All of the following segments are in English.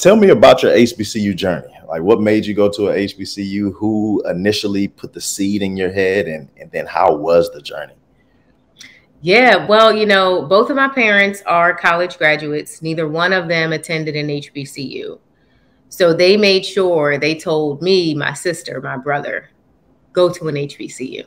Tell me about your HBCU journey. Like, what made you go to a HBCU? Who initially put the seed in your head, and and then how was the journey? Yeah, well, you know, both of my parents are college graduates. Neither one of them attended an HBCU. So they made sure they told me, my sister, my brother, go to an HBCU.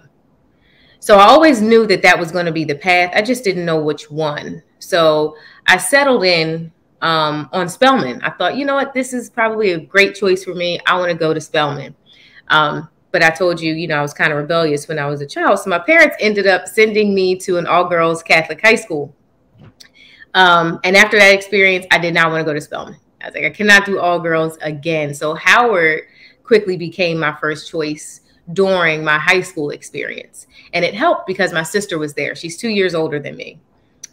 So I always knew that that was going to be the path. I just didn't know which one. So I settled in um, on Spelman. I thought, you know what, this is probably a great choice for me. I want to go to Spelman. Um, but I told you, you know, I was kind of rebellious when I was a child. So my parents ended up sending me to an all girls Catholic high school. Um, and after that experience, I did not want to go to Spelman. I was like, I cannot do all girls again. So Howard quickly became my first choice during my high school experience. And it helped because my sister was there. She's two years older than me.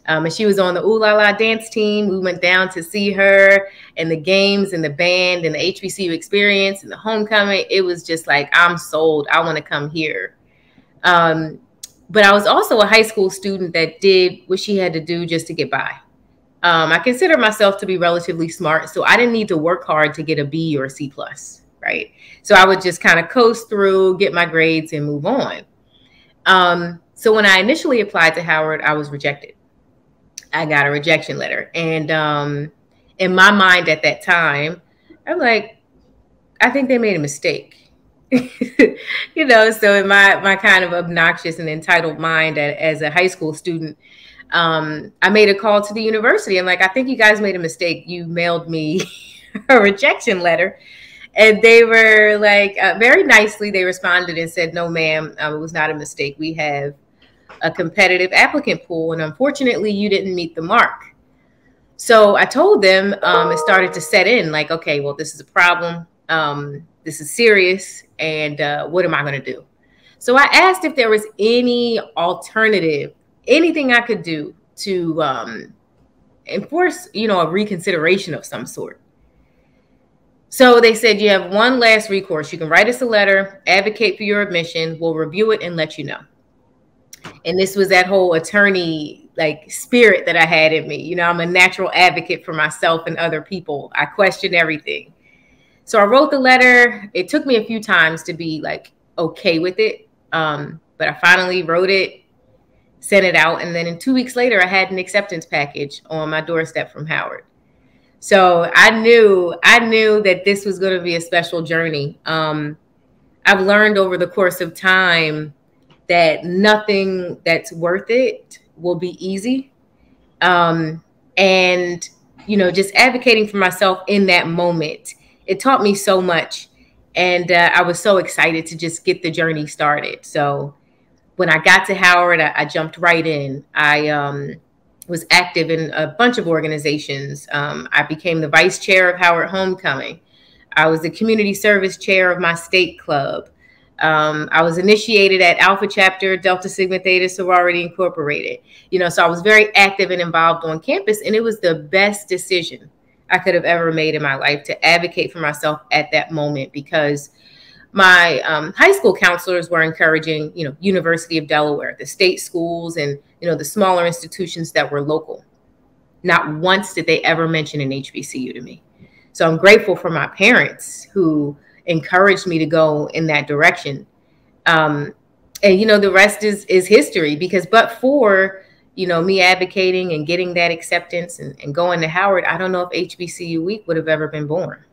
Um, and she was on the Ooh La La dance team. We went down to see her and the games and the band and the HBCU experience and the homecoming. It was just like, I'm sold. I want to come here. Um, but I was also a high school student that did what she had to do just to get by. Um, I consider myself to be relatively smart, so I didn't need to work hard to get a B or a C plus, right? So I would just kind of coast through, get my grades, and move on. Um, so when I initially applied to Howard, I was rejected. I got a rejection letter. And um, in my mind at that time, I'm like, I think they made a mistake. you know, so in my my kind of obnoxious and entitled mind as a high school student, um, I made a call to the university. I'm like, I think you guys made a mistake. You mailed me a rejection letter. And they were like, uh, very nicely, they responded and said, No, ma'am, uh, it was not a mistake. We have a competitive applicant pool, and unfortunately, you didn't meet the mark. So I told them um, it started to set in like, okay, well, this is a problem. Um, this is serious. And uh, what am I going to do? So I asked if there was any alternative, anything I could do to um, enforce, you know, a reconsideration of some sort. So they said you have one last recourse. You can write us a letter, advocate for your admission. We'll review it and let you know and this was that whole attorney like spirit that I had in me. You know, I'm a natural advocate for myself and other people. I question everything. So I wrote the letter. It took me a few times to be like okay with it. Um, but I finally wrote it, sent it out, and then in two weeks later, I had an acceptance package on my doorstep from Howard. So I knew I knew that this was going to be a special journey. Um, I've learned over the course of time that nothing that's worth it will be easy. Um, and, you know, just advocating for myself in that moment, it taught me so much. And uh, I was so excited to just get the journey started. So when I got to Howard, I, I jumped right in. I um, was active in a bunch of organizations. Um, I became the vice chair of Howard Homecoming. I was the community service chair of my state club. Um, I was initiated at Alpha Chapter Delta Sigma Theta Sorority Incorporated. You know, so I was very active and involved on campus, and it was the best decision I could have ever made in my life to advocate for myself at that moment because my um, high school counselors were encouraging, you know, University of Delaware, the state schools, and you know the smaller institutions that were local. Not once did they ever mention an HBCU to me. So I'm grateful for my parents who encouraged me to go in that direction. Um, and you know, the rest is is history because but for you know me advocating and getting that acceptance and, and going to Howard, I don't know if HBCU Week would have ever been born.